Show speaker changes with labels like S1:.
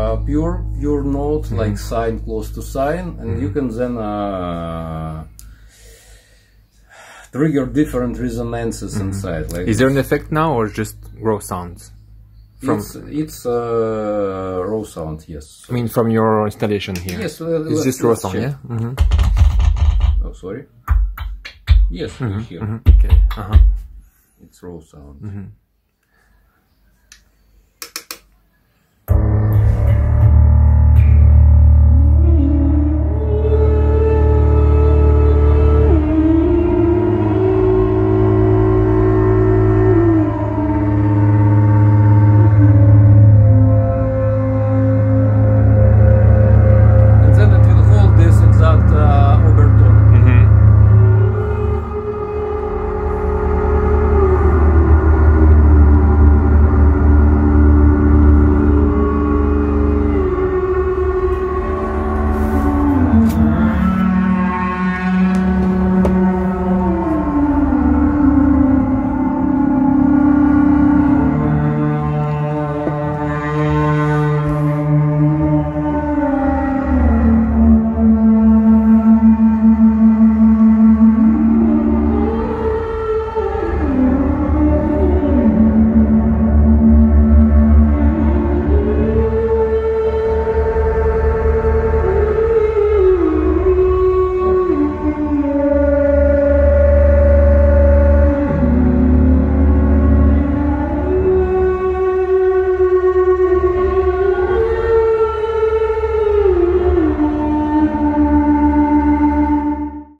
S1: Uh, pure pure note mm-hmm. like sine close to sine and you mm-hmm. can then uh, trigger different resonances mm-hmm. inside like
S2: Is there an effect now or just raw sounds? From
S1: it's it's uh, raw sound yes
S2: I mean, from your installation here.
S1: yes uh,
S2: It's just raw sound,
S1: check.
S2: yeah. hmm
S1: oh sorry yes here
S2: Okay. Uh huh.
S1: it's raw sound